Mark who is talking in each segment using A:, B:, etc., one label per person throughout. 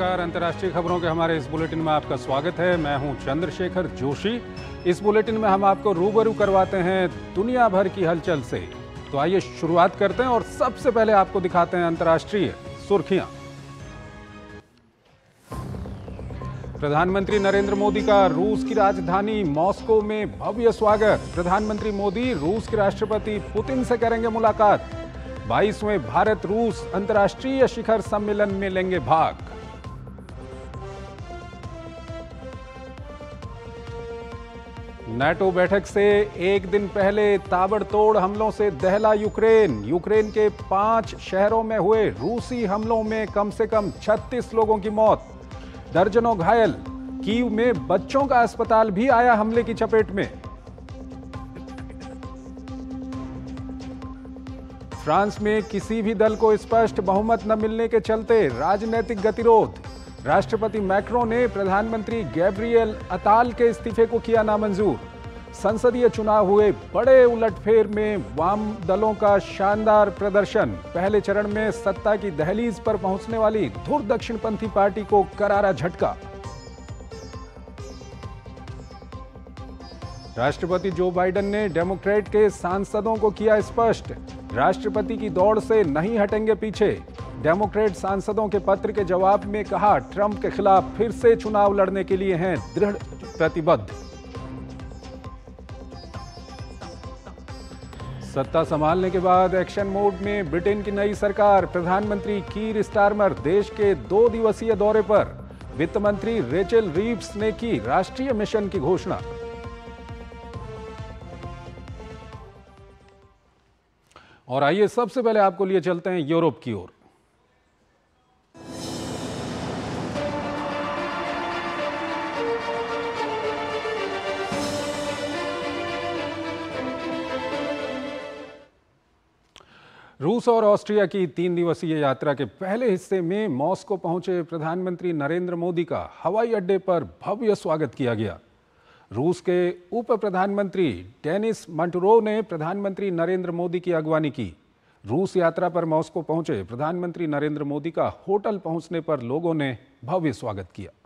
A: नमस्कार। अंतर्राष्ट्रीय खबरों के हमारे इस बुलेटिन में आपका स्वागत है। मैं हूँ चंद्रशेखर जोशी। इस बुलेटिन में हम आपको रूबरू करवाते हैं दुनिया भर की हलचल से। तो आइए शुरुआत करते हैं और सबसे पहले आपको दिखाते हैं अंतर्राष्ट्रीय सुर्खियाँ। प्रधानमंत्री नरेंद्र मोदी का रूस की राजधानी मॉस्को में भव्य स्वागत। प्रधानमंत्री मोदी, रूस के राष्ट्रपति पुतिन से करेंगे मुलाकात। बाईसवें भारत रूस अंतर्राष्ट्रीय शिखर सम्मेलन में लेंगे भाग। नेटो बैठक से एक दिन पहले ताबड़तोड़ हमलों से दहला यूक्रेन। यूक्रेन के पाँच शहरों में हुए रूसी हमलों में कम से कम 36 लोगों की मौत। दर्जनों घायल। कीव में बच्चों का अस्पताल भी आया हमले की चपेट में। फ्रांस में किसी भी दल को स्पष्ट बहुमत न मिलने के चलते राजनीतिक गतिरोध। राष्ट्रपति मैक्रो ने प्रधानमंत्री गैब्रियल अताल के इस्तीफे को किया नामंजूर। संसदीय चुनाव हुए बड़े उलटफेर में वाम दलों का शानदार प्रदर्शन। पहले चरण में सत्ता की दहलीज पर पहुँचने वाली धुर दक्षिणपंथी पार्टी को करारा झटका। राष्ट्रपति जो बाइडेन ने डेमोक्रेट के सांसदों को किया स्पष्ट, राष्ट्रपति की दौड़ से नहीं हटेंगे पीछे। डेमोक्रेट सांसदों के पत्र के जवाब में कहा, ट्रंप के खिलाफ फिर से चुनाव लड़ने के लिए हैं दृढ़ प्रतिबद्ध। सत्ता संभालने के बाद एक्शन मोड में ब्रिटेन की नई सरकार, प्रधानमंत्री कीर स्टारमर देश के दो दिवसीय दौरे पर। वित्त मंत्री रेचल रीव्स ने की राष्ट्रीय मिशन की घोषणा। और आइए सबसे पहले आपको लिए चलते हैं यूरोप की ओर। रूस और ऑस्ट्रिया की तीन दिवसीय यात्रा के पहले हिस्से में मॉस्को पहुँचे प्रधानमंत्री नरेंद्र मोदी का हवाई अड्डे पर भव्य स्वागत किया गया। रूस के उप प्रधानमंत्री डेनिस मंटुरोव ने प्रधानमंत्री नरेंद्र मोदी की अगवानी की। रूस यात्रा पर मॉस्को पहुँचे प्रधानमंत्री नरेंद्र मोदी का होटल पहुँचने पर लोगों ने भव्य स्वागत किया।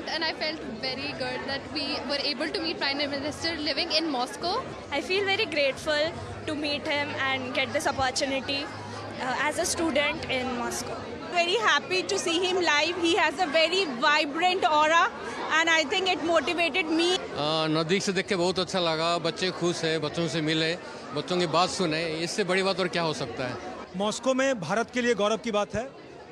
B: Moment, and I felt very good that we were able to meet Prime Minister living in Moscow.
C: I feel very grateful to meet him and get this opportunity uh, as a student in Moscow.
D: very happy to see him live. He has a very vibrant aura, and I think it motivated me.
E: नज़दीक से देख के बहुत अच्छा लगा बच्चे खुश है बच्चों से मिले बच्चों की बात सुने इससे बड़ी बात और क्या हो सकता है
F: मॉस्को में भारत के लिए गौरव की बात है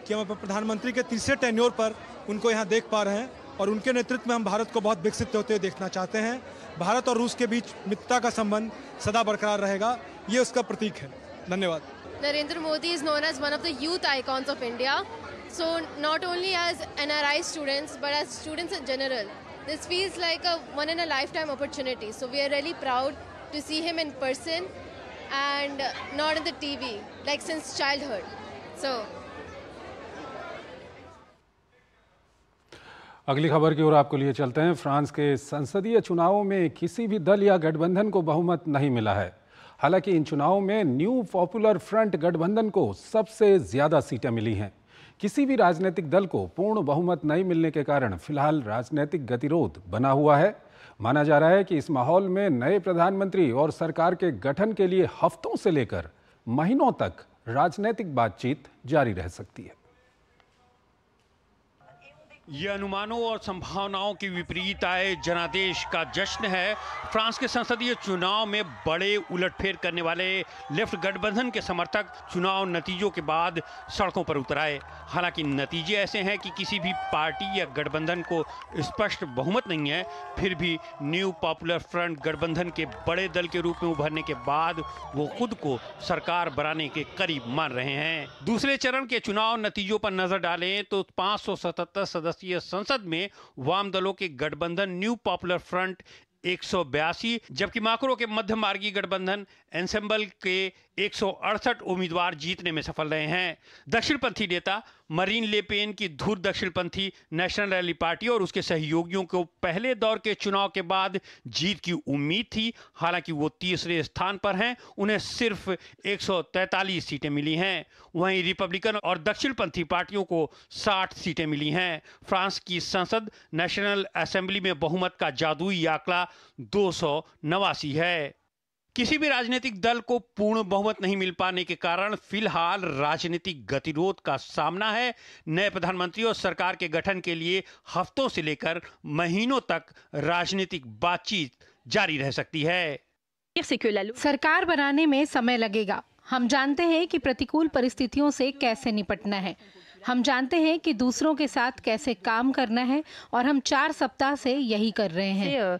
F: कि हम अपने प्रधानमंत्री के तीसरे टेन्योर पर उनको यहाँ देख पा रहे हैं और उनके नेतृत्व में हम भारत को बहुत विकसित होते हुए देखना चाहते हैं। भारत और रूस के बीच मित्रता का संबंध सदा बरकरार रहेगा, ये उसका प्रतीक है। धन्यवाद।
B: Narendra Modi is known as one of the youth icons of India so not only as an R I students but as students in general this feels like a one in a lifetime opportunity so we are really proud to see him in person and not in the T V like since childhood so
A: अगली खबर की ओर आपको लिए चलते हैं। France के संसदीय चुनावों में किसी भी दल या गठबंधन को बहुमत नहीं मिला है। हालाँकि इन चुनावों में न्यू पॉपुलर फ्रंट गठबंधन को सबसे ज़्यादा सीटें मिली हैं। किसी भी राजनीतिक दल को पूर्ण बहुमत नहीं मिलने के कारण फ़िलहाल राजनीतिक गतिरोध बना हुआ है। माना जा रहा है कि इस माहौल में नए प्रधानमंत्री और सरकार के गठन के लिए हफ्तों से लेकर महीनों तक राजनीतिक बातचीत जारी रह सकती है।
G: ये अनुमानों और संभावनाओं के विपरीत आए जनादेश का जश्न है। फ्रांस के संसदीय चुनाव में बड़े उलटफेर करने वाले लेफ़्ट गठबंधन के समर्थक चुनाव नतीजों के बाद सड़कों पर उतर आए। हालाँकि नतीजे ऐसे हैं कि किसी भी पार्टी या गठबंधन को स्पष्ट बहुमत नहीं है। फिर भी न्यू पॉपुलर फ्रंट गठबंधन के बड़े दल के रूप में उभरने के बाद वो खुद को सरकार बनाने के करीब मान रहे हैं। दूसरे चरण के चुनाव नतीजों पर नज़र डालें तो पाँच सदस्य सदस्यीय संसद में वाम दलों के गठबंधन, न्यू पॉपुलर फ्रंट एक जबकि माकरो के मध्य मार्गी गठबंधन एनसेंबल के एक उम्मीदवार जीतने में सफल रहे हैं। दक्षिणपंथी नेता मरीन लेपेन की धुर दक्षिणपंथी नेशनल रैली पार्टी और उसके सहयोगियों को पहले दौर के चुनाव के बाद जीत की उम्मीद थी। हालाँकि वो तीसरे स्थान पर हैं, उन्हें सिर्फ़ 143 सीटें मिली हैं। वहीं रिपब्लिकन और दक्षिणपंथी पार्टियों को 60 सीटें मिली हैं। फ्रांस की संसद नेशनल असेंबली में बहुमत का जादुई आंकड़ा दो सौ नवासी है। किसी भी राजनीतिक दल को पूर्ण बहुमत नहीं मिल पाने के कारण फ़िलहाल राजनीतिक गतिरोध का सामना है। नए प्रधानमंत्री और सरकार के गठन के लिए हफ्तों से लेकर महीनों तक राजनीतिक बातचीत जारी रह सकती है।
H: सरकार बनाने में समय लगेगा। हम जानते हैं कि प्रतिकूल परिस्थितियों से कैसे निपटना है। हम जानते हैं कि दूसरों के साथ कैसे काम करना है और हम चार सप्ताह से यही कर रहे हैं।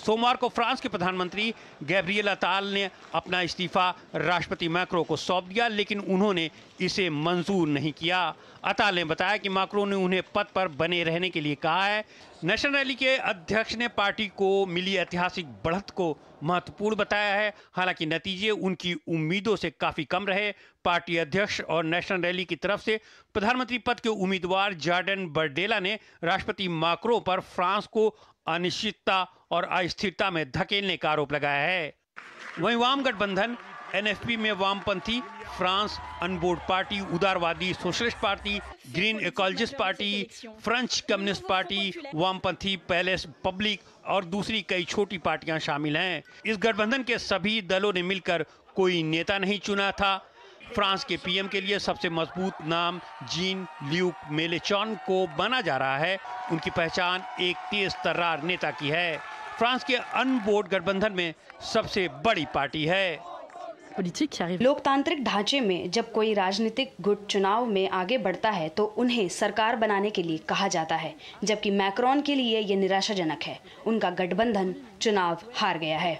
G: सोमवार को फ्रांस के प्रधानमंत्री गैब्रियल अताल ने अपना इस्तीफा राष्ट्रपति मैक्रो को सौंप दिया, लेकिन उन्होंने इसे मंजूर नहीं किया। अताल ने बताया कि मैक्रो ने उन्हें पद पर बने रहने के लिए कहा है। नेशनल रैली के अध्यक्ष ने पार्टी को मिली ऐतिहासिक बढ़त को महत्वपूर्ण बताया है। हालाँकि नतीजे उनकी उम्मीदों से काफ़ी कम रहे। पार्टी अध्यक्ष और नेशनल रैली की तरफ़ से प्रधानमंत्री पद के उम्मीदवार जार्डन बर्डेला ने राष्ट्रपति माक्रो पर फ्रांस को अनिश्चितता और अस्थिरता में धकेलने का आरोप लगाया है। वहीं वाम गठबंधन एनएफपी में वामपंथी, फ्रांस, अनबोर्ड पार्टी, उदारवादी, socialist party, green ecologist party, French communist party, वामपंथी, पैलेस पब्लिक और दूसरी कई छोटी पार्टियाँ शामिल हैं। इस गठबंधन के सभी दलों ने मिलकर कोई नेता नहीं चुना था। फ्रांस के पीएम के लिए सबसे मज़बूत नाम जीन ल्यूक मेलेचॉन को बना जा रहा है। उनकी पहचान एक तेज तर्रार नेता की है। फ्रांस के अनबोर्ड गठबंधन में सबसे बड़ी पार्टी है।
I: लोकतांत्रिक ढांचे में जब कोई राजनीतिक गुट चुनाव में आगे बढ़ता है तो उन्हें सरकार बनाने के लिए कहा जाता है जबकि मैक्रोन के लिए ये निराशाजनक है। उनका गठबंधन चुनाव हार गया है।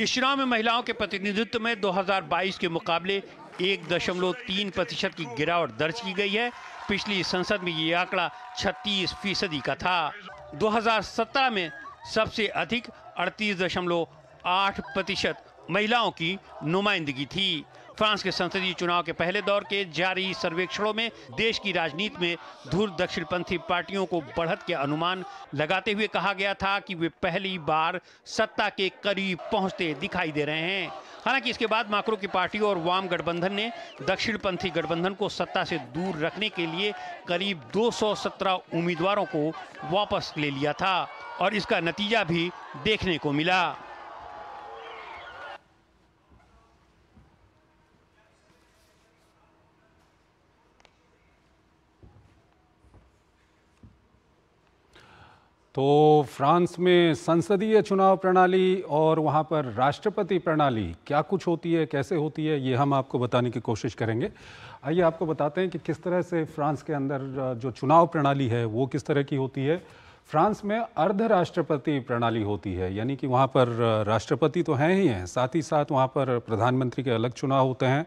G: इस चुनाव में महिलाओं के प्रतिनिधित्व में 2022 के मुकाबले एक दशमलव तीन प्रतिशत की गिरावट दर्ज की गई है। पिछली संसद में ये आंकड़ा 36 फ़ीसदी का था। 2017 में सबसे अधिक अड़तीस दशमलव आठ प्रतिशत महिलाओं की नुमाइंदगी थी। फ्रांस के संसदीय चुनाव के पहले दौर के जारी सर्वेक्षणों में देश की राजनीति में धुर दक्षिणपंथी पार्टियों को बढ़त के अनुमान लगाते हुए कहा गया था कि वे पहली बार सत्ता के करीब पहुँचते दिखाई दे रहे हैं। हालाँकि इसके बाद माकरो की पार्टी और वाम गठबंधन ने दक्षिणपंथी गठबंधन को सत्ता से दूर रखने के लिए करीब 217 उम्मीदवारों को वापस ले लिया था और इसका नतीजा भी देखने को मिला।
A: तो फ्रांस में संसदीय चुनाव प्रणाली और वहाँ पर राष्ट्रपति प्रणाली, क्या कुछ होती है, कैसे होती है, ये हम आपको बताने की कोशिश करेंगे। आइए आपको बताते हैं कि किस तरह से फ्रांस के अंदर जो चुनाव प्रणाली है, वो किस तरह की होती है। फ्रांस में अर्ध राष्ट्रपति प्रणाली होती है, यानी कि वहाँ पर राष्ट्रपति तो हैं ही हैं, साथ ही साथ वहाँ पर प्रधानमंत्री के अलग चुनाव होते हैं।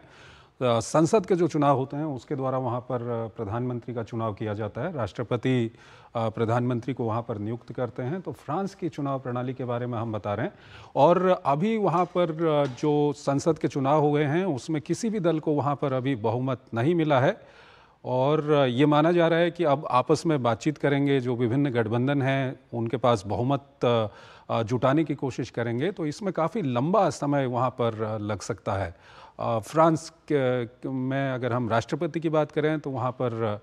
A: संसद के जो चुनाव होते हैं, उसके द्वारा वहाँ पर प्रधानमंत्री का चुनाव किया जाता है। राष्ट्रपति प्रधानमंत्री को वहाँ पर नियुक्त करते हैं। तो फ्रांस की चुनाव प्रणाली के बारे में हम बता रहे हैं। और अभी वहाँ पर जो संसद के चुनाव हुए हैं, उसमें किसी भी दल को वहाँ पर अभी बहुमत नहीं मिला है। और ये माना जा रहा है कि अब आपस में बातचीत करेंगे, जो विभिन्न गठबंधन हैं, उनके पास बहुमत जुटाने की कोशिश करेंगे। तो इसमें काफ़ी लंबा समय वहाँ पर लग सकता है। फ्रांस में अगर हम राष्ट्रपति की बात करें तो वहाँ पर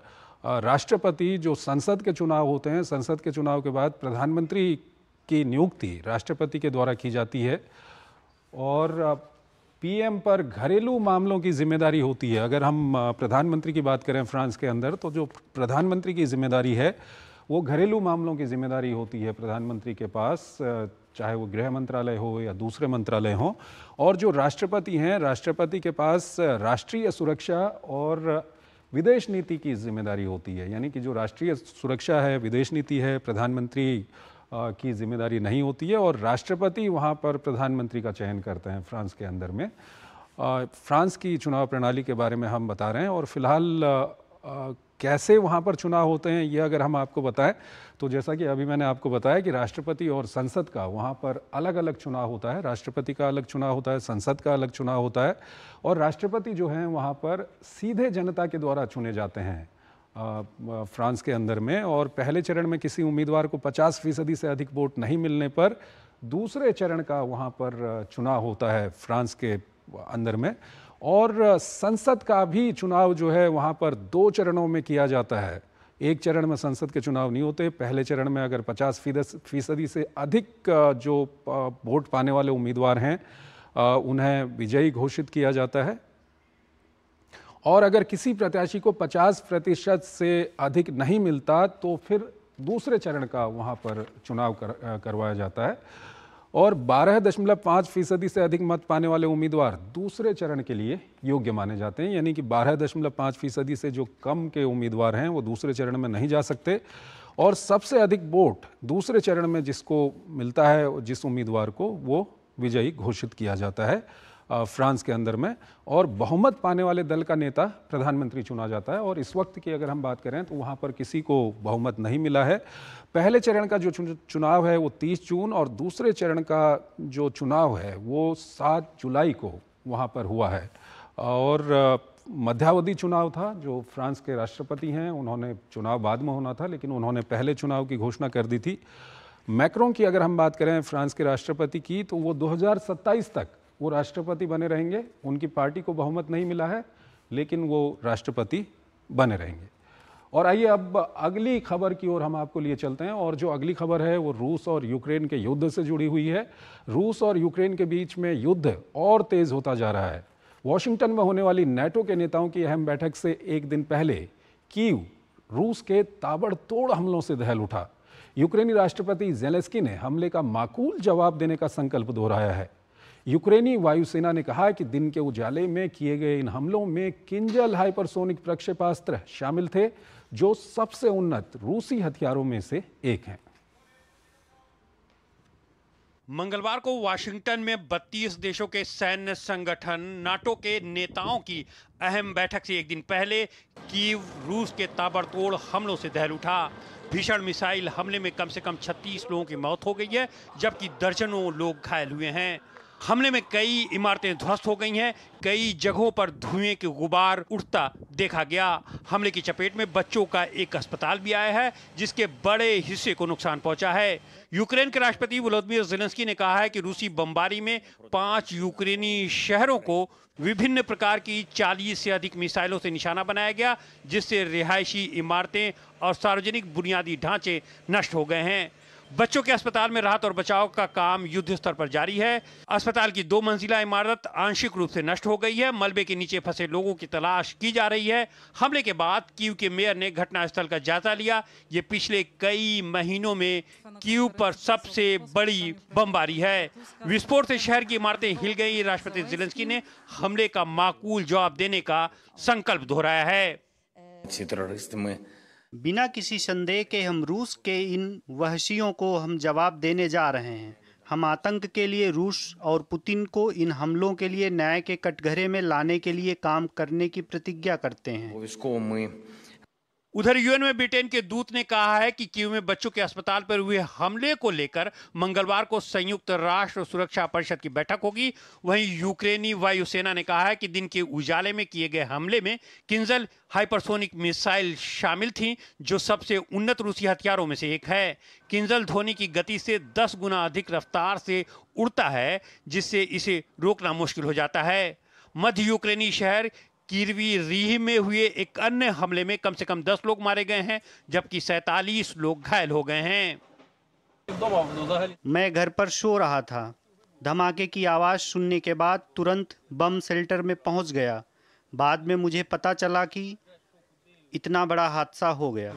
A: राष्ट्रपति जो संसद के चुनाव होते हैं, संसद के चुनाव के बाद प्रधानमंत्री की नियुक्ति राष्ट्रपति के द्वारा की जाती है। और पीएम पर घरेलू मामलों की ज़िम्मेदारी होती है। अगर हम प्रधानमंत्री की बात करें फ्रांस के अंदर तो जो प्रधानमंत्री की ज़िम्मेदारी है, वो घरेलू मामलों की ज़िम्मेदारी होती है प्रधानमंत्री के पास। चाहे वो गृह मंत्रालय हो या दूसरे मंत्रालय हो, और जो राष्ट्रपति हैं, राष्ट्रपति के पास राष्ट्रीय सुरक्षा और विदेश नीति की ज़िम्मेदारी होती है। यानी कि जो राष्ट्रीय सुरक्षा है, विदेश नीति है, प्रधानमंत्री की ज़िम्मेदारी नहीं होती है, और राष्ट्रपति वहाँ पर प्रधानमंत्री का चयन करते हैं फ्रांस के अंदर में। फ्रांस की चुनाव प्रणाली के बारे में हम बता रहे हैं, और फ़िलहाल कैसे वहाँ पर चुनाव होते हैं, ये अगर हम आपको बताएँ तो जैसा कि अभी मैंने आपको बताया कि राष्ट्रपति और संसद का वहाँ पर अलग अलग चुनाव होता है। राष्ट्रपति का अलग चुनाव होता है, संसद का अलग चुनाव होता है और राष्ट्रपति जो हैं वहाँ पर सीधे जनता के द्वारा चुने जाते हैं। फ्रांस के अंदर में और पहले चरण में किसी उम्मीदवार को 50 फ़ीसदी से अधिक वोट नहीं मिलने पर दूसरे चरण का वहाँ पर चुनाव होता है फ्रांस के अंदर में। और संसद का भी चुनाव जो है वहाँ पर दो चरणों में किया जाता है। एक चरण में संसद के चुनाव नहीं होते पहले चरण में अगर 50 फ़ीसदी से अधिक जो वोट पाने वाले उम्मीदवार हैं उन्हें विजयी घोषित किया जाता है। और अगर किसी प्रत्याशी को 50 प्रतिशत से अधिक नहीं मिलता तो फिर दूसरे चरण का वहाँ पर चुनाव कर, करवाया जाता है। और बारह दशमलव पाँच फ़ीसदी से अधिक मत पाने वाले उम्मीदवार दूसरे चरण के लिए योग्य माने जाते हैं। यानी कि बारह दशमलव पाँच फ़ीसदी से जो कम के उम्मीदवार हैं, वो दूसरे चरण में नहीं जा सकते। और सबसे अधिक वोट दूसरे चरण में जिसको मिलता है, जिस उम्मीदवार को, वो विजयी घोषित किया जाता है। फ्रांस के अंदर में, और बहुमत पाने वाले दल का नेता प्रधानमंत्री चुना जाता है। और इस वक्त की अगर हम बात करें तो वहाँ पर किसी को बहुमत नहीं मिला है। पहले चरण का जो चुनाव है, वो 30 जून, और दूसरे चरण का जो चुनाव है, वो 7 जुलाई को वहाँ पर हुआ है। और मध्यावधि चुनाव था, जो फ्रांस के राष्ट्रपति हैं, उन्होंने चुनाव बाद में होना था, लेकिन उन्होंने पहले चुनाव की घोषणा कर दी थी। मैक्रों की अगर हम बात करें फ्रांस के राष्ट्रपति की तो वो 2027 तक वो राष्ट्रपति बने रहेंगे, उनकी पार्टी को बहुमत नहीं मिला है, लेकिन वो राष्ट्रपति बने रहेंगे। और आइए अब अगली खबर की ओर हम आपको लिए चलते हैं, और जो अगली खबर है वो रूस और यूक्रेन के युद्ध से जुड़ी हुई है। रूस और यूक्रेन के बीच में युद्ध और तेज होता जा रहा है। वॉशिंगटन में होने वाली नेटो के नेताओं की अहम बैठक से एक दिन पहले कीव रूस के ताबड़तोड़ हमलों से दहल उठा? यूक्रेनी राष्ट्रपति जेलेस्की ने हमले का माकूल जवाब देने का संकल्प दोहराया है। यूक्रेनी वायुसेना ने कहा कि दिन के उजाले में किए गए इन हमलों में किंजल हाइपरसोनिक प्रक्षेपास्त्र शामिल थे, जो सबसे उन्नत रूसी हथियारों में से एक हैं।
G: मंगलवार को वाशिंगटन में 32 देशों के सैन्य संगठन, नाटो के नेताओं की अहम बैठक से एक दिन पहले कीव रूस के ताबड़तोड़ हमलों से दहल उठा। भीषण मिसाइल हमले में कम से कम 36 लोगों की मौत हो गई है, जबकि दर्जनों लोग घायल हुए हैं। हमले में कई इमारतें ध्वस्त हो गई हैं, कई जगहों पर धुएँ के गुबार उठता देखा गया। हमले की चपेट में बच्चों का एक अस्पताल भी आया है, जिसके बड़े हिस्से को नुकसान पहुँचा है। यूक्रेन के राष्ट्रपति वोलोदिमिर जेलेंस्की ने कहा है कि रूसी बमबारी में पाँच यूक्रेनी शहरों को विभिन्न प्रकार की 40 से अधिक मिसाइलों से निशाना बनाया गया, जिससे रिहायशी इमारतें और सार्वजनिक बुनियादी ढांचे नष्ट हो गए हैं। बच्चों के अस्पताल में राहत और बचाव का काम युद्ध स्तर पर जारी है। अस्पताल की दो मंजिला इमारत आंशिक रूप से नष्ट हो गई है। मलबे के नीचे फंसे लोगों की तलाश की जा रही है। हमले के बाद कीव के मेयर ने घटनास्थल का जायजा लिया। ये पिछले कई महीनों में कीव पर सबसे बड़ी बमबारी है। विस्फोट से शहर की इमारतें हिल गई। राष्ट्रपति जिलेंसकी ने हमले का माकूल जवाब देने का संकल्प दोहराया है।
J: बिना किसी संदेह के हम रूस के इन वहशियों को हम जवाब देने जा रहे हैं। हम आतंक के लिए रूस और पुतिन को इन हमलों के लिए न्याय के कटघरे में लाने के लिए काम करने की प्रतिज्ञा करते हैं।
G: उधर यूएन में ब्रिटेन के दूत ने कहा है कि कीव में बच्चों के अस्पताल पर हुए हमले को लेकर मंगलवार को संयुक्त राष्ट्र सुरक्षा परिषद की बैठक होगी। वहीं यूक्रेनी वायुसेना ने कहा है कि दिन के उजाले में किए गए हमले में किंजल हाइपरसोनिक मिसाइल शामिल थी, जो सबसे उन्नत रूसी हथियारों में से एक है। किंजल ध्वनि की गति से 10 गुना अधिक रफ्तार से उड़ता है, जिससे इसे रोकना मुश्किल हो जाता है। मध्य यूक्रेनी शहर कीरवी रीह में हुए एक अन्य हमले में कम से कम 10 लोग मारे गए हैं, जबकि सैतालीस लोग घायल हो गए हैं।
J: मैं घर पर सो रहा था। धमाके की आवाज़ सुनने के बाद तुरंत बम शेल्टर में पहुँच गया। बाद में मुझे पता चला कि इतना बड़ा हादसा हो गया।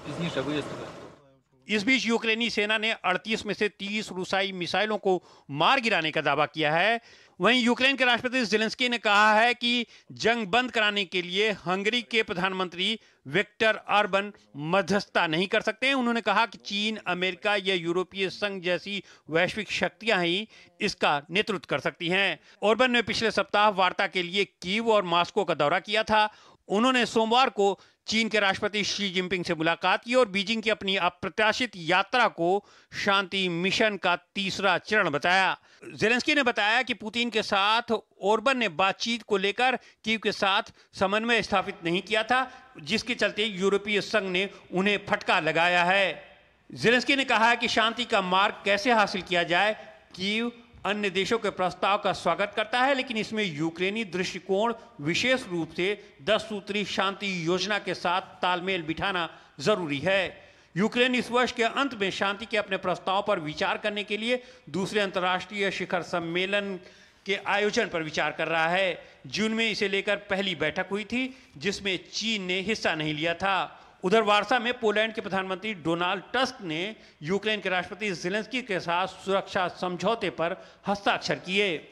G: इस बीच यूक्रेनी सेना ने 38 में से 30 रूसाई मिसाइलों को मार गिराने का दावा किया है। वहीं यूक्रेन के राष्ट्रपति जेलेंस्की ने कहा है कि जंग बंद कराने के लिए हंगरी के प्रधानमंत्री विक्टर अर्बन मध्यस्थता नहीं कर सकते। उन्होंने कहा कि चीन, अमेरिका या यूरोपीय संघ जैसी वैश्विक शक्तियाँ ही इसका नेतृत्व कर सकती हैं। ऑर्बन ने पिछले सप्ताह वार्ता के लिए कीव और मॉस्को का दौरा किया था। उन्होंने सोमवार को चीन के राष्ट्रपति शी जिनपिंग से मुलाकात की और बीजिंग की अपनी अप्रत्याशित यात्रा को शांति मिशन का तीसरा चरण बताया। जेलेंस्की ने बताया कि पुतिन के साथ, ओरबन ने बातचीत को लेकर कीव के साथ समन्वय स्थापित नहीं किया था, जिसके चलते यूरोपीय संघ ने उन्हें फटका लगाया है। जेलेंस्की ने कहा है कि शांति का मार्ग कैसे हासिल किया जाए कीव अन्य देशों के प्रस्ताव का स्वागत करता है, लेकिन इसमें यूक्रेनी दृष्टिकोण विशेष रूप से दस सूत्री शांति योजना के साथ तालमेल बिठाना ज़रूरी है। यूक्रेन इस वर्ष के अंत में शांति के अपने प्रस्ताव पर विचार करने के लिए दूसरे अंतर्राष्ट्रीय शिखर सम्मेलन के आयोजन पर विचार कर रहा है। जून में इसे लेकर पहली बैठक हुई थी, जिसमें चीन ने हिस्सा नहीं लिया था। उधर वार्सा में पोलैंड के प्रधानमंत्री डोनाल्ड टस्क ने यूक्रेन के राष्ट्रपति जेलेंस्की के साथ सुरक्षा समझौते पर हस्ताक्षर किए।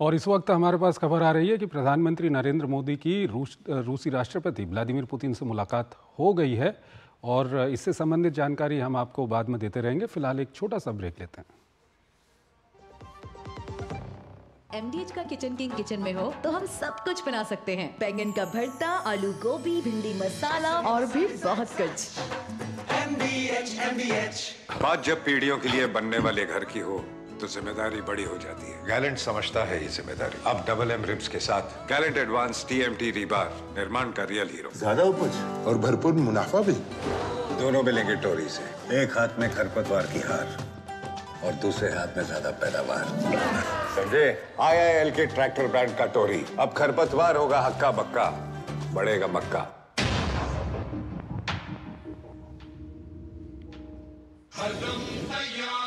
A: और इस वक्त हमारे पास खबर आ रही है कि प्रधानमंत्री नरेंद्र मोदी की रूस, रूसी राष्ट्रपति व्लादिमीर पुतिन से मुलाकात हो गई है। और इससे संबंधित जानकारी हम आपको बाद में देते रहेंगे। फ़िलहाल एक छोटा सा ब्रेक लेते हैं।
K: एमडीएच का किचन किंग किचन में हो तो हम सब कुछ बना सकते हैं। बैंगन का भरता आलू गोभी भिंडी मसाला और भी बहुत कुछ।
L: बात जब पीढ़ियों के लिए बनने वाले घर की हो तो ज़िम्मेदारी बड़ी हो जाती है। गैलेंट समझता है ये ज़िम्मेदारी। अब डबल एम रिब्स के साथ। गैलेंट एडवांस टीएमटी रीबार निर्माण का रियल हीरो
M: ज़्यादा उपज और भरपूर मुनाफा भी।
L: दोनों मिलेंगे टोरी से। एक हाथ में खरपतवार की हार। और दूसरे हाथ में ज़्यादा पैदावार। समझे आई आई एल के ट्रैक्टर ब्रांड का टोरी। अब खरपतवार होगा हक्का बक्का। बढ़ेगा मक्का।
M: गोल्डी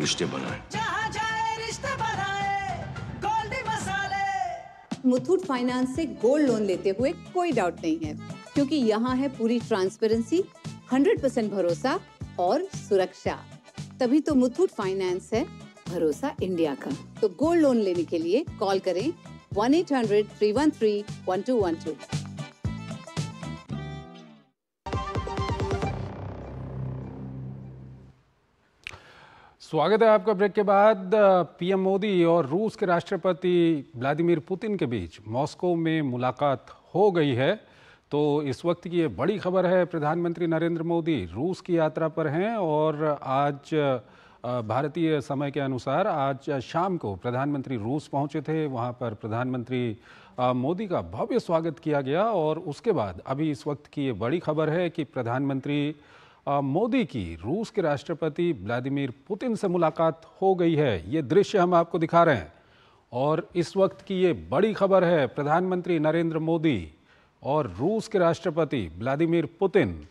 M: रिश्ते बनाए
N: मुथूट फाइनेंस से गोल्ड लोन लेते हुए कोई डाउट नहीं है क्योंकि यहाँ है पूरी ट्रांसपेरेंसी 100% भरोसा और सुरक्षा। तभी तो मुथूट फाइनेंस है भरोसा इंडिया का। तो गोल्ड लोन लेने के लिए कॉल करें one eight hundred three one three one two one two.
A: स्वागत है आपका ब्रेक के बाद। पीएम मोदी और रूस के राष्ट्रपति व्लादिमीर पुतिन के बीच मॉस्को में मुलाकात हो गई है। तो इस वक्त की ये बड़ी खबर है, प्रधानमंत्री नरेंद्र मोदी रूस की यात्रा पर हैं और आज भारतीय समय के अनुसार आज शाम को प्रधानमंत्री रूस पहुँचे थे। वहाँ पर प्रधानमंत्री मोदी का भव्य स्वागत किया गया और उसके बाद अभी इस वक्त की ये बड़ी खबर है कि प्रधानमंत्री मोदी की रूस के राष्ट्रपति व्लादिमीर पुतिन से मुलाकात हो गई है। ये दृश्य हम आपको दिखा रहे हैं। और इस वक्त की ये बड़ी खबर है, प्रधानमंत्री नरेंद्र मोदी और रूस के राष्ट्रपति व्लादिमीर पुतिन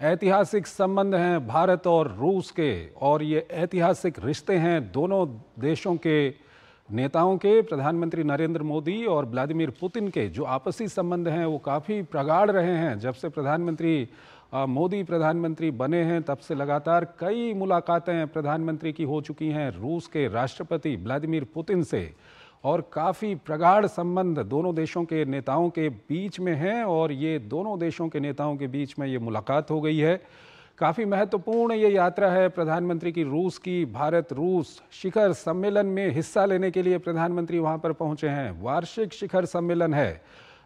A: ऐतिहासिक संबंध हैं भारत और रूस के, और ये ऐतिहासिक रिश्ते हैं दोनों देशों के नेताओं के, प्रधानमंत्री नरेंद्र मोदी और व्लादिमीर पुतिन के, जो आपसी संबंध हैं वो काफ़ी प्रगाढ़ रहे हैं। जब से प्रधानमंत्री मोदी प्रधानमंत्री बने हैं, तब से लगातार कई मुलाकातें प्रधानमंत्री की हो चुकी हैं, रूस के राष्ट्रपति व्लादिमीर पुतिन से। और काफ़ी प्रगाढ़ संबंध दोनों देशों के नेताओं के बीच में हैं और ये दोनों देशों के नेताओं के बीच में ये मुलाकात हो गई है। काफ़ी महत्वपूर्ण ये यात्रा है प्रधानमंत्री की रूस की। भारत रूस शिखर सम्मेलन में हिस्सा लेने के लिए प्रधानमंत्री वहाँ पर पहुँचे हैं। वार्षिक शिखर सम्मेलन है।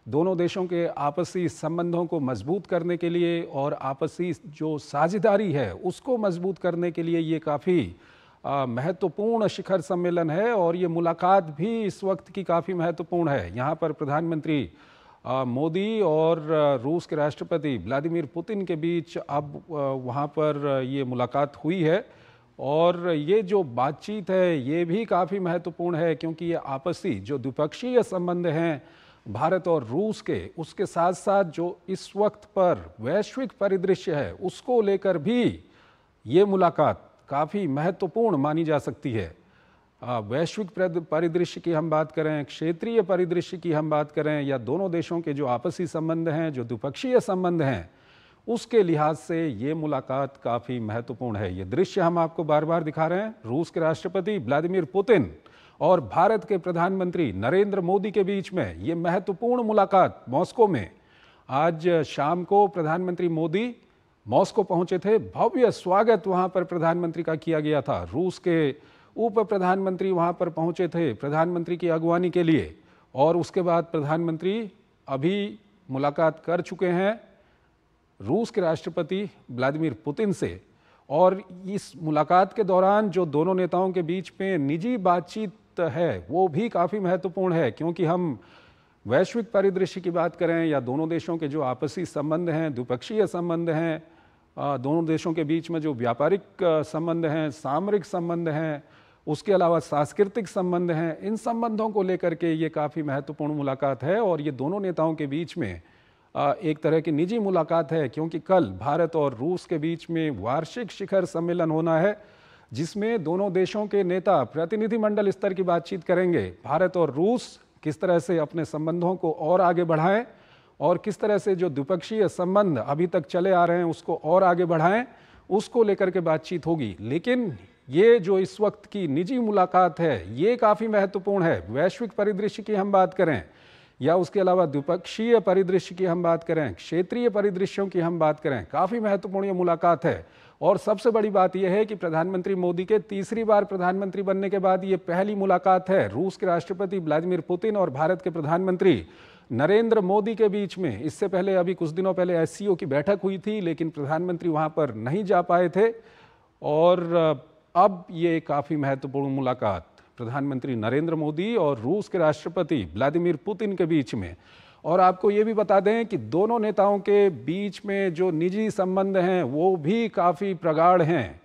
A: दोनों देशों के आपसी संबंधों को मज़बूत करने के लिए और आपसी जो साझेदारी है, उसको मज़बूत करने के लिए ये काफ़ी महत्वपूर्ण शिखर सम्मेलन है और ये मुलाकात भी इस वक्त की काफ़ी महत्वपूर्ण है। यहाँ पर प्रधानमंत्री मोदी और रूस के राष्ट्रपति व्लादिमीर पुतिन के बीच अब वहाँ पर ये मुलाकात हुई है और ये जो बातचीत है, ये भी काफ़ी महत्वपूर्ण है क्योंकि ये आपसी जो द्विपक्षीय संबंध हैं भारत और रूस के, उसके साथ साथ जो इस वक्त पर वैश्विक परिदृश्य है, उसको लेकर भी ये मुलाकात काफ़ी महत्वपूर्ण मानी जा सकती है। वैश्विक परिदृश्य की हम बात करें, क्षेत्रीय परिदृश्य की हम बात करें, या दोनों देशों के जो आपसी संबंध हैं, जो द्विपक्षीय संबंध हैं, उसके लिहाज से ये मुलाकात काफ़ी महत्वपूर्ण है। ये दृश्य हम आपको बार बार दिखा रहे हैं। रूस के राष्ट्रपति व्लादिमीर पुतिन और भारत के प्रधानमंत्री नरेंद्र मोदी के बीच में ये महत्वपूर्ण मुलाकात मॉस्को में। आज शाम को प्रधानमंत्री मोदी मॉस्को पहुँचे थे। भव्य स्वागत वहाँ पर प्रधानमंत्री का किया गया था। रूस के उप प्रधानमंत्री वहाँ पर पहुँचे थे प्रधानमंत्री की अगवानी के लिए। और उसके बाद प्रधानमंत्री अभी मुलाकात कर चुके हैं रूस के राष्ट्रपति व्लादिमीर पुतिन से। और इस मुलाकात के दौरान जो दोनों नेताओं के बीच में निजी बातचीत है, वो भी काफ़ी महत्वपूर्ण है, क्योंकि हम वैश्विक परिदृश्य की बात करें या दोनों देशों के जो आपसी संबंध हैं, द्विपक्षीय संबंध हैं दोनों देशों के बीच में जो व्यापारिक संबंध हैं, सामरिक संबंध हैं, उसके अलावा सांस्कृतिक संबंध हैं, इन संबंधों को लेकर के ये काफ़ी महत्वपूर्ण मुलाकात है और ये दोनों नेताओं के बीच में एक तरह की निजी मुलाकात है, क्योंकि कल भारत और रूस के बीच में वार्षिक शिखर सम्मेलन होना है जिसमें दोनों देशों के नेता प्रतिनिधिमंडल स्तर की बातचीत करेंगे। भारत और रूस किस तरह से अपने संबंधों को और आगे बढ़ाएँ और किस तरह से जो द्विपक्षीय संबंध अभी तक चले आ रहे हैं उसको और आगे बढ़ाएँ, उसको लेकर के बातचीत होगी। लेकिन ये जो इस वक्त की निजी मुलाकात है, ये काफ़ी महत्वपूर्ण है। वैश्विक परिदृश्य की हम बात करें या उसके अलावा द्विपक्षीय परिदृश्य की हम बात करें, क्षेत्रीय परिदृश्यों की हम बात करें, काफ़ी महत्वपूर्ण ये मुलाकात है। और सबसे बड़ी बात यह है कि प्रधानमंत्री मोदी के तीसरी बार प्रधानमंत्री बनने के बाद ये पहली मुलाकात है रूस के राष्ट्रपति व्लादिमीर पुतिन और भारत के प्रधानमंत्री नरेंद्र मोदी के बीच में। इससे पहले अभी कुछ दिनों पहले एससीओ की बैठक हुई थी, लेकिन प्रधानमंत्री वहाँ पर नहीं जा पाए थे। और, अब ये काफ़ी महत्वपूर्ण मुलाकात। प्रधानमंत्री नरेंद्र मोदी और रूस के राष्ट्रपति व्लादिमीर पुतिन के बीच में। और आपको ये भी बता दें कि दोनों नेताओं के बीच में जो निजी संबंध हैं, वो भी काफ़ी प्रगाढ़ हैं।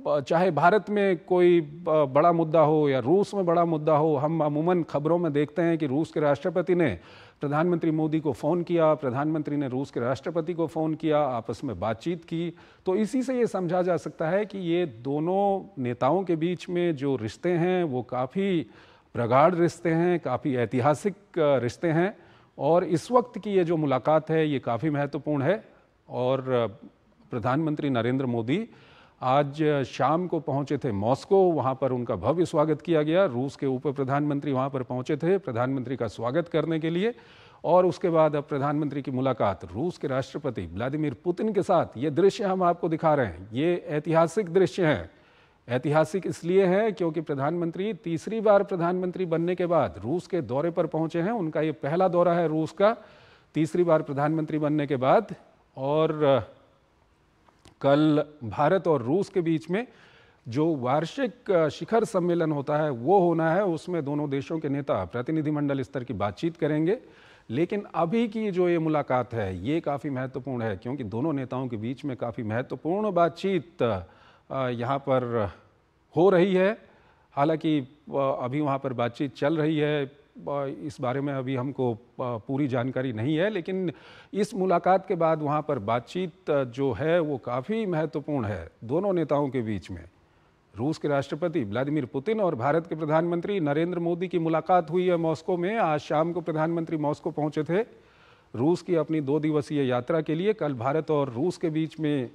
A: चाहे भारत में कोई बड़ा मुद्दा हो या रूस में बड़ा मुद्दा हो, हम अमूमन खबरों में देखते हैं कि रूस के राष्ट्रपति ने प्रधानमंत्री मोदी को फ़ोन किया, प्रधानमंत्री ने रूस के राष्ट्रपति को फ़ोन किया, आपस में बातचीत की। तो इसी से ये समझा जा सकता है कि ये दोनों नेताओं के बीच में जो रिश्ते हैं, वो काफ़ी प्रगाढ़ रिश्ते हैं, काफ़ी ऐतिहासिक रिश्ते हैं। और इस वक्त की ये जो मुलाकात है, ये काफ़ी महत्वपूर्ण है। और प्रधानमंत्री नरेंद्र मोदी आज शाम को पहुँचे थे मॉस्को, वहाँ पर उनका भव्य स्वागत किया गया। रूस के उप प्रधानमंत्री वहाँ पर पहुँचे थे प्रधानमंत्री का स्वागत करने के लिए। और उसके बाद अब प्रधानमंत्री की मुलाकात रूस के राष्ट्रपति व्लादिमीर पुतिन के साथ। ये दृश्य हम आपको दिखा रहे हैं। ये ऐतिहासिक दृश्य हैं। ऐतिहासिक इसलिए है क्योंकि प्रधानमंत्री तीसरी बार प्रधानमंत्री बनने के बाद रूस के दौरे पर पहुँचे हैं। उनका ये पहला दौरा है रूस का, तीसरी बार प्रधानमंत्री बनने के बाद। और कल भारत और रूस के बीच में जो वार्षिक शिखर सम्मेलन होता है, वो होना है। उसमें दोनों देशों के नेता प्रतिनिधिमंडल स्तर की बातचीत करेंगे। लेकिन अभी की जो ये मुलाकात है, ये काफ़ी महत्वपूर्ण है, क्योंकि दोनों नेताओं के बीच में काफ़ी महत्वपूर्ण बातचीत यहाँ पर हो रही है। हालाँकि अभी वहाँ पर बातचीत चल रही है। इस बारे में अभी हमको पूरी जानकारी नहीं है, लेकिन इस मुलाकात के बाद वहाँ पर बातचीत जो है वो काफ़ी महत्वपूर्ण है दोनों नेताओं के बीच में। रूस के राष्ट्रपति व्लादिमीर पुतिन और भारत के प्रधानमंत्री नरेंद्र मोदी की मुलाकात हुई है मॉस्को में। आज शाम को प्रधानमंत्री मॉस्को पहुँचे थे। रूस की अपनी दो दिवसीय यात्रा के लिए कल भारत और रूस के बीच में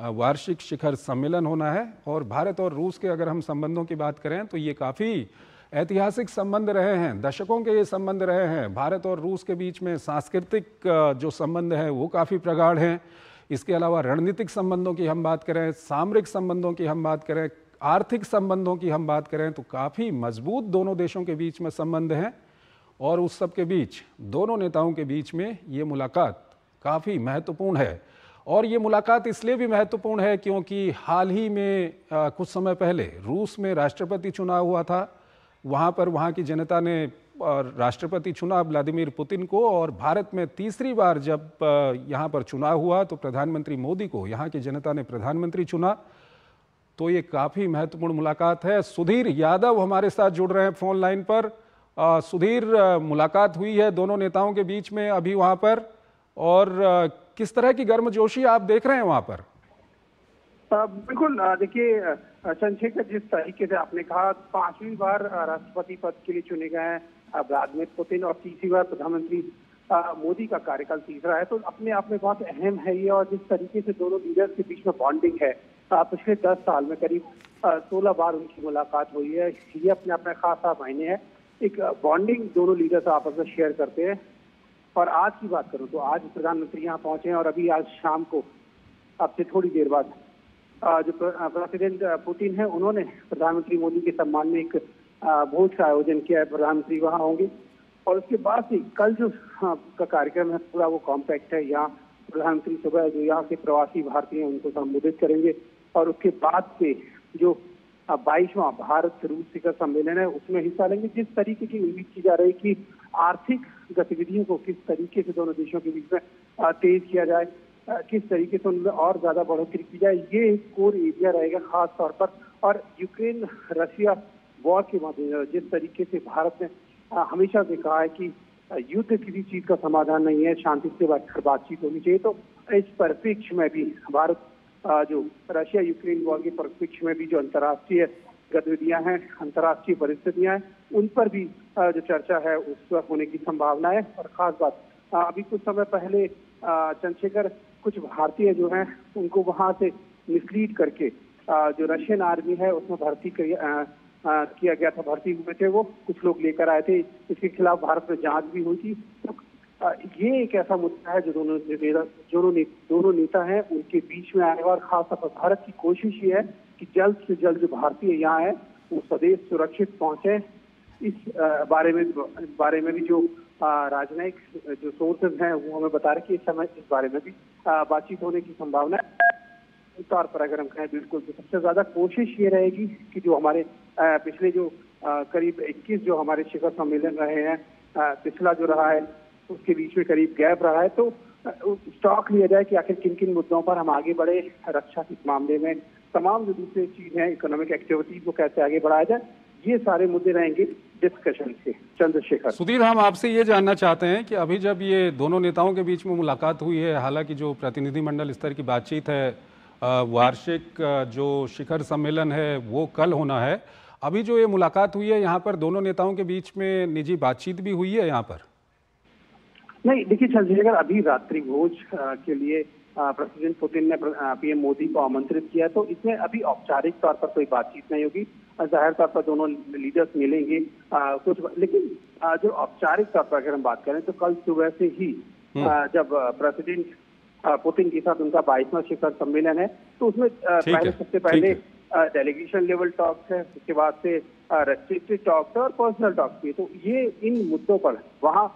A: वार्षिक शिखर सम्मेलन होना है। और भारत और रूस के अगर हम संबंधों की बात करें तो ये काफ़ी ऐतिहासिक संबंध रहे हैं दशकों के ये संबंध रहे हैं भारत और रूस के बीच में सांस्कृतिक जो संबंध है वो काफ़ी प्रगाढ़ हैं। इसके अलावा रणनीतिक संबंधों की हम बात करें सामरिक संबंधों की हम बात करें आर्थिक संबंधों की हम बात करें तो काफ़ी मज़बूत दोनों देशों के बीच में संबंध हैं और उस सब के बीच दोनों नेताओं के बीच में ये मुलाकात काफ़ी महत्वपूर्ण है। और ये मुलाकात इसलिए भी महत्वपूर्ण है क्योंकि हाल ही में आ, कुछ समय पहले रूस में राष्ट्रपति चुनाव हुआ था वहाँ पर वहाँ की जनता ने राष्ट्रपति चुना व्लादिमीर पुतिन को और भारत में तीसरी बार जब यहाँ पर चुनाव हुआ तो प्रधानमंत्री मोदी को यहाँ की जनता ने प्रधानमंत्री चुना। तो ये काफ़ी महत्वपूर्ण मुलाकात है। सुधीर यादव हमारे साथ जुड़ रहे हैं फ़ोन लाइन पर। आ, सुधीर मुलाकात हुई है दोनों नेताओं के बीच में अभी वहाँ पर। और आ, किस तरह की गर्मजोशी आप देख रहे हैं वहाँ पर?
O: बिल्कुल देखिए चंद्रशेखर जिस तरीके से आपने कहा, पांचवी बार राष्ट्रपति पद के लिए चुने गए हैं व्लादिमिर पुतिन और तीसरी बार प्रधानमंत्री मोदी का कार्यकाल तीसरा है तो अपने आप में बहुत अहम है ये और जिस तरीके से दोनों लीडर्स के बीच में बॉन्डिंग है पिछले दस साल में करीब सोलह बार उनकी मुलाकात हुई है, ये अपने अपने खास मायने है। एक बॉन्डिंग दोनों लीडर्स आपस में शेयर करते हैं। और आज की बात करूँ तो आज प्रधानमंत्री यहाँ पहुँचे हैं और अभी आज शाम को, अब से थोड़ी देर बाद जो प्रेसिडेंट पुतिन है, उन्होंने प्रधानमंत्री मोदी के सम्मान में एक भोज का आयोजन किया है, प्रधानमंत्री वहाँ होंगे। और उसके बाद से कल जो का कार्यक्रम है, पूरा वो कॉम्पैक्ट है, यहाँ प्रधानमंत्री सुबह जो यहाँ के प्रवासी भारतीय हैं, उनको संबोधित करेंगे। और उसके बाद से जो बाईसवां भारत रूस शिखर सम्मेलन है, उसमें हिस्सा लेंगे। जिस तरीके की उम्मीद की जा रही है कि आर्थिक गतिविधियों को किस तरीके से दोनों देशों के बीच में तेज किया जाए किस तरीके से उनमें और ज़्यादा बढ़ोतरी की जाए, ये एक कोर एरिया रहेगा खास तौर पर। और यूक्रेन, रशिया वॉर के मद्देनजर जिस तरीके से भारत ने हमेशा से कहा है कि युद्ध किसी चीज़ का समाधान नहीं है, शांति से बैठकर बातचीत होनी चाहिए। तो इस परिप्रेक्ष्य में भी भारत जो रशिया यूक्रेन वॉर के परिप्रेक्ष्य में भी जो अंतर्राष्ट्रीय गतिविधियाँ हैं, अंतर्राष्ट्रीय परिस्थितियाँ हैं, उन पर भी जो चर्चा है, उस पर होने की संभावना है। और खास बात अभी कुछ समय पहले चंद्रशेखर कुछ भारतीय जो हैं उनको वहाँ से मिसलीड करके जो रशियन आर्मी है उसमें भर्ती किया गया था भर्ती हुए थे वो कुछ लोग लेकर आए थे। इसके खिलाफ भारत में जाँच भी हुई थी। तो ये एक ऐसा मुद्दा है जो दोनों दोनों ने, दोनों नेता हैं उनके बीच में आने और खासतौर पर भारत की कोशिश ये है कि जल्द से जल्द जो भारतीय यहाँ है वो स्वदेश सुरक्षित पहुँचे। इस बारे में बारे में भी जो राजनयिक जो सोर्सेज हैं वो हमें बता रहे कि इस समय इस बारे में भी। बातचीत होने की संभावना है। तौर पर अगर हम कहें बिल्कुल तो सबसे ज़्यादा कोशिश ये रहेगी कि जो हमारे पिछले जो करीब 21 जो हमारे शिखर सम्मेलन रहे हैं पिछला जो रहा है, उसके बीच में करीब गैप रहा है तो स्टॉक लिया जाए कि आखिर किन किन मुद्दों पर हम आगे बढ़े, रक्षा के मामले में तमाम जो दूसरे चीज़ है, इकोनॉमिक एक्टिविटीज़ को कैसे आगे बढ़ाया जाए ये सारे मुद्दे रहेंगे डिस्कशन से चंद्रशेखर।
A: सुधीर हम आपसे ये जानना चाहते हैं कि अभी जब ये दोनों नेताओं के बीच में मुलाकात हुई है हालाँकि जो प्रतिनिधिमंडल स्तर की बातचीत है वार्षिक जो शिखर सम्मेलन है वो कल होना है। अभी जो ये मुलाकात हुई है यहाँ पर दोनों नेताओं के बीच में निजी बातचीत भी हुई है यहाँ पर?
O: नहीं देखिए चंद्रशेखर अभी रात्रि भोज के लिए प्रेसिडेंट पुतिन ने पीएम मोदी को आमंत्रित किया तो इसमें अभी औपचारिक तौर पर कोई बातचीत नहीं होगी। ज़ाहिर तौर पर दोनों लीडर्स मिलेंगे। आ, कुछ लेकिन आ, जो औपचारिक तौर पर अगर हम बात करें तो कल सुबह से ही आ, जब प्रेसिडेंट पुतिन के साथ उनका बाईसवां शिखर सम्मेलन है तो उसमें पहले सबसे पहले डेलीगेशन लेवल टॉक्स है उसके बाद से रेस्ट्रिक्टेड टॉक्स है और पर्सनल टॉक्स भी तो ये इन मुद्दों पर वहाँ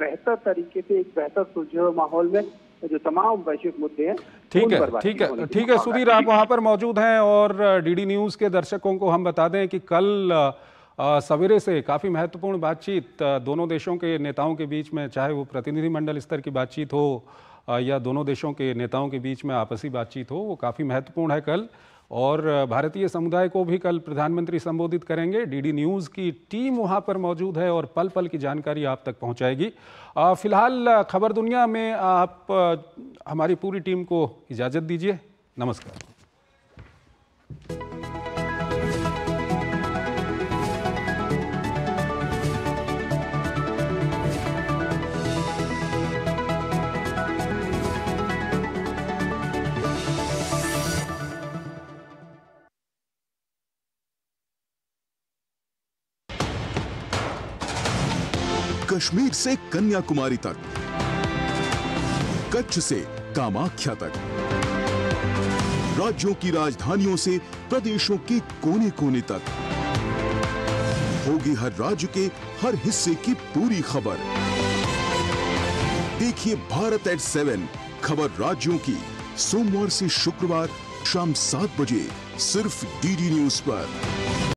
O: बेहतर तरीके से एक बेहतर सुलझे माहौल में जो तमाम वैश्विक मुद्दे हैं
A: ठीक है ठीक है। ठीक है सुधीर आप वहाँ पर मौजूद हैं और डीडी न्यूज़ के दर्शकों को हम बता दें कि कल सवेरे से काफ़ी महत्वपूर्ण बातचीत दोनों देशों के नेताओं के बीच में चाहे वो प्रतिनिधिमंडल स्तर की बातचीत हो या दोनों देशों के नेताओं के बीच में आपसी बातचीत हो वो काफ़ी महत्वपूर्ण है कल। और भारतीय समुदाय को भी कल प्रधानमंत्री संबोधित करेंगे। डीडी न्यूज़ की टीम वहाँ पर मौजूद है और पल पल की जानकारी आप तक पहुंचाएगी। फ़िलहाल खबर दुनिया में आप हमारी पूरी टीम को इजाज़त दीजिए। नमस्कार।
P: कश्मीर से कन्याकुमारी तक, कच्छ से कामाख्या तक। राज्यों की राजधानियों से प्रदेशों के कोने कोने तक। होगी हर राज्य के हर हिस्से की पूरी खबर। देखिए भारत एट सेवन, खबर राज्यों की। सोमवार से शुक्रवार शाम सात बजे, सिर्फ़ डीडी न्यूज़ पर।